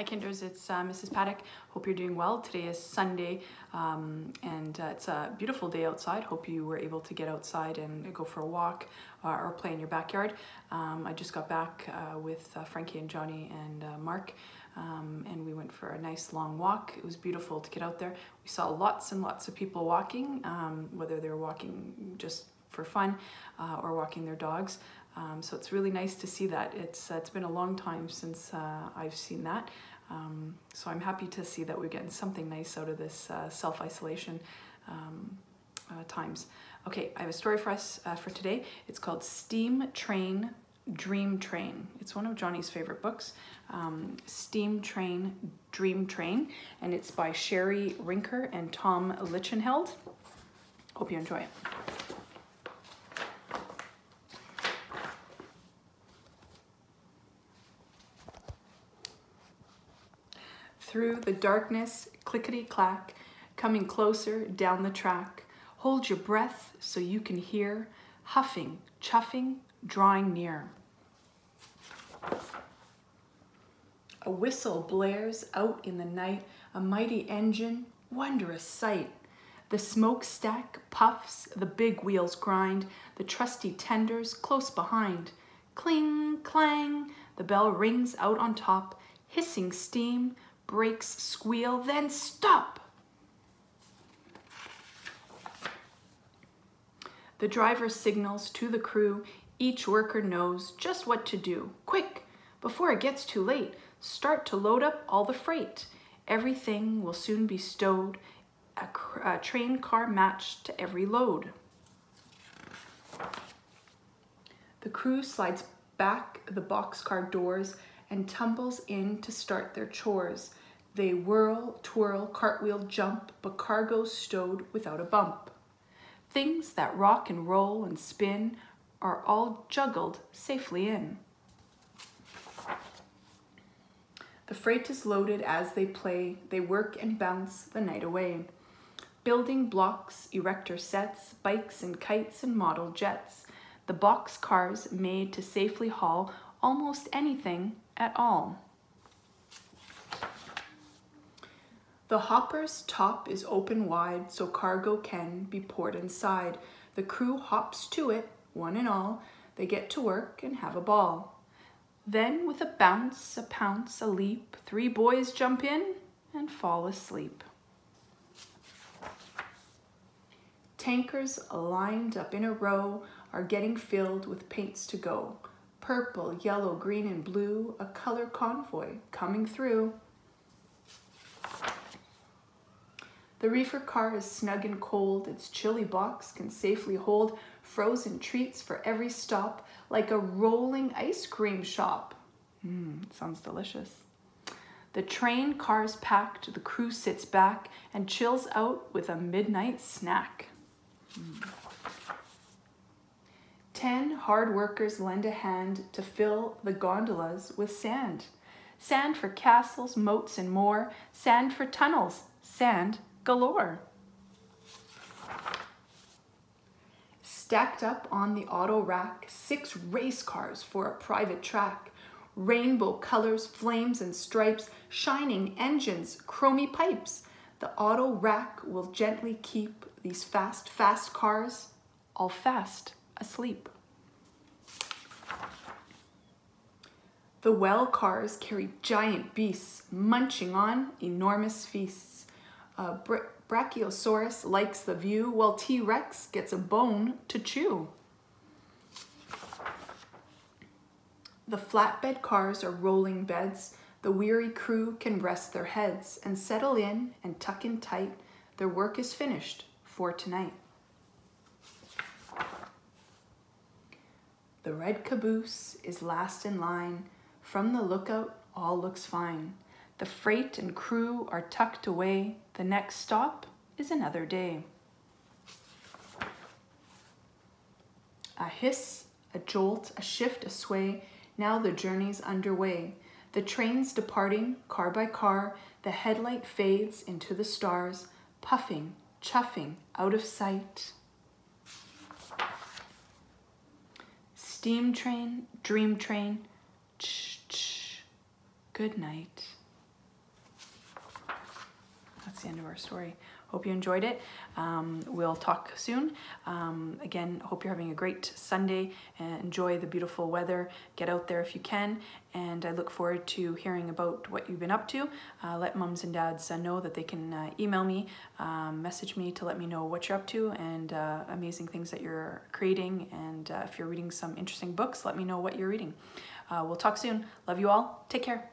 Hi Kinders, it's uh, Mrs. Patek. Hope you're doing well. Today is Sunday um, and uh, it's a beautiful day outside. Hope you were able to get outside and go for a walk uh, or play in your backyard. Um, I just got back uh, with uh, Frankie and Johnny and uh, Mark um, and we went for a nice long walk. It was beautiful to get out there. We saw lots and lots of people walking, um, whether they were walking just for fun or walking their dogs. Um, so it's really nice to see that. It's, it's been a long time since I've seen that. Um, so I'm happy to see that we're getting something nice out of this uh, self-isolation um, uh, times. Okay, I have a story for us uh, for today. It's called Steam Train Dream Train. It's one of Johnny's favorite books, um, Steam Train Dream Train, and it's by Sherri Rinker and Tom Lichtenheld. Hope you enjoy it. Through the darkness, clickety clack, coming closer down the track. Hold your breath so you can hear, huffing, chuffing, drawing near. A whistle blares out in the night, a mighty engine, wondrous sight. The smokestack puffs, the big wheels grind, the trusty tenders close behind. Cling, clang, the bell rings out on top, hissing steam, brakes squeal, then stop. The driver signals to the crew. Each worker knows just what to do. Quick, before it gets too late, start to load up all the freight. Everything will soon be stowed, a, a train car matched to every load. The crew slides back the boxcar doors and tumbles in to start their chores. They whirl, twirl, cartwheel, jump, but cargo stowed without a bump. Things that rock and roll and spin are all juggled safely in. The freight is loaded as they play, they work and bounce the night away. Building blocks, erector sets, bikes and kites and model jets. The box cars made to safely haul almost anything at all. The hopper's top is open wide so cargo can be poured inside. The crew hops to it, one and all. They get to work and have a ball. Then with a bounce, a pounce, a leap, three boys jump in and fall asleep. Tankers lined up in a row are getting filled with paints to go. Purple, yellow, green, and blue, a color convoy coming through. The reefer car is snug and cold. Its chilly box can safely hold frozen treats for every stop, like a rolling ice cream shop. Mmm, sounds delicious. The train car's packed, the crew sits back and chills out with a midnight snack. Mm. Ten hard workers lend a hand to fill the gondolas with sand. Sand for castles, moats, and more. Sand for tunnels. Sand galore. Stacked up on the auto rack, six race cars for a private track. Rainbow colors, flames and stripes, shining engines, chromy pipes. The auto rack will gently keep these fast, fast cars all fast asleep. The well cars carry giant beasts munching on enormous feasts. Uh, Brachiosaurus likes the view, while T-Rex gets a bone to chew. The flatbed cars are rolling beds. The weary crew can rest their heads and settle in and tuck in tight. Their work is finished for tonight. The red caboose is last in line. From the lookout, all looks fine. The freight and crew are tucked away. The next stop is another day. A hiss, a jolt, a shift, a sway. Now the journey's underway. The train's departing, car by car. The headlight fades into the stars, puffing, chuffing, out of sight. Steam train, dream train, ch ch, good night. That's the end of our story. Hope you enjoyed it. Um, we'll talk soon. Um, again, hope you're having a great Sunday. and enjoy the beautiful weather. Get out there if you can. And I look forward to hearing about what you've been up to. Uh, let mums and dads uh, know that they can uh, email me, um, message me to let me know what you're up to and uh, amazing things that you're creating. And uh, if you're reading some interesting books, let me know what you're reading. Uh, we'll talk soon. Love you all. Take care.